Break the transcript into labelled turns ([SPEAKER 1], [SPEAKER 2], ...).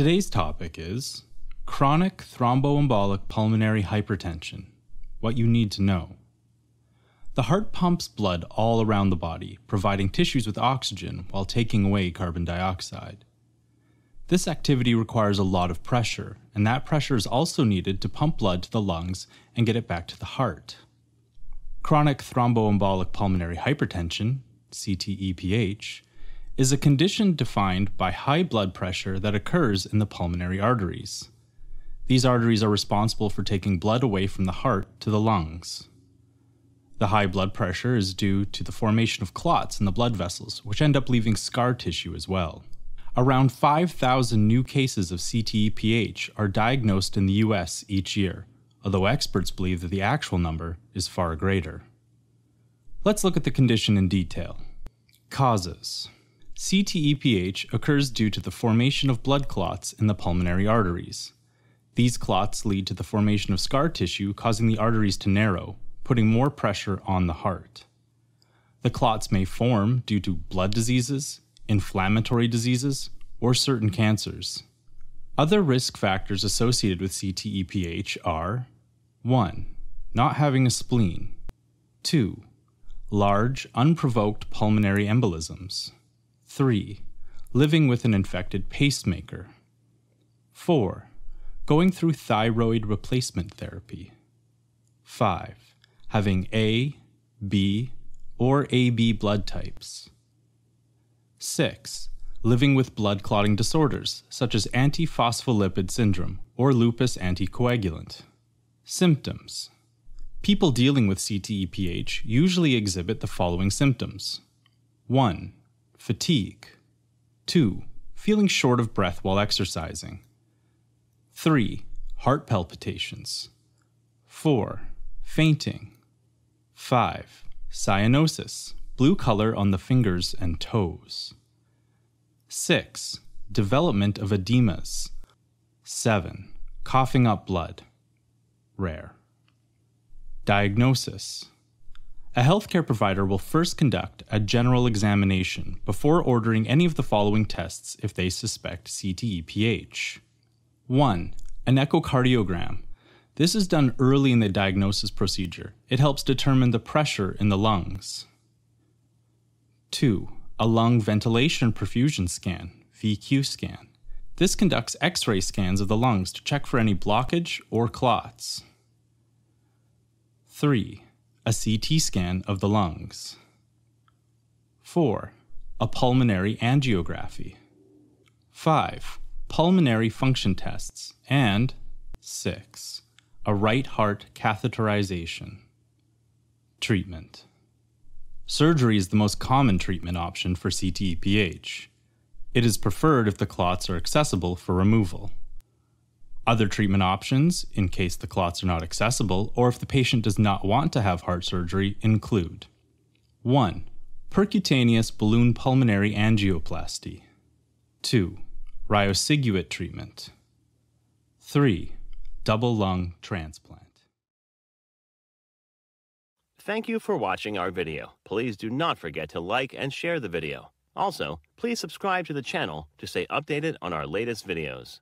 [SPEAKER 1] Today's topic is chronic thromboembolic pulmonary hypertension. What you need to know. The heart pumps blood all around the body, providing tissues with oxygen while taking away carbon dioxide. This activity requires a lot of pressure, and that pressure is also needed to pump blood to the lungs and get it back to the heart. Chronic thromboembolic pulmonary hypertension, CTEPH, is a condition defined by high blood pressure that occurs in the pulmonary arteries. These arteries are responsible for taking blood away from the heart to the lungs. The high blood pressure is due to the formation of clots in the blood vessels, which end up leaving scar tissue as well. Around 5,000 new cases of CTEPH are diagnosed in the US each year, although experts believe that the actual number is far greater. Let's look at the condition in detail. Causes CTEPH occurs due to the formation of blood clots in the pulmonary arteries. These clots lead to the formation of scar tissue, causing the arteries to narrow, putting more pressure on the heart. The clots may form due to blood diseases, inflammatory diseases, or certain cancers. Other risk factors associated with CTEPH are 1. Not having a spleen, 2. Large, unprovoked pulmonary embolisms. 3. Living with an infected pacemaker. 4. Going through thyroid replacement therapy. 5. Having A, B, or AB blood types. 6. Living with blood clotting disorders, such as antiphospholipid syndrome or lupus anticoagulant. Symptoms People dealing with CTEPH usually exhibit the following symptoms 1 fatigue. 2. Feeling short of breath while exercising. 3. Heart palpitations. 4. Fainting. 5. Cyanosis, blue color on the fingers and toes. 6. Development of edemas. 7. Coughing up blood. Rare. Diagnosis a healthcare provider will first conduct a general examination before ordering any of the following tests if they suspect CTEPH. 1. An echocardiogram. This is done early in the diagnosis procedure. It helps determine the pressure in the lungs. 2. A lung ventilation perfusion scan, VQ scan. This conducts x ray scans of the lungs to check for any blockage or clots. 3 a CT scan of the lungs. 4. A pulmonary angiography. 5. Pulmonary function tests. And 6. A right heart catheterization. Treatment. Surgery is the most common treatment option for CTEPH. It is preferred if the clots are accessible for removal. Other treatment options, in case the clots are not accessible or if the patient does not want to have heart surgery, include 1. Percutaneous balloon pulmonary angioplasty. 2. Riociguat treatment. 3. Double lung transplant.
[SPEAKER 2] Thank you for watching our video. Please do not forget to like and share the video. Also, please subscribe to the channel to stay updated on our latest videos.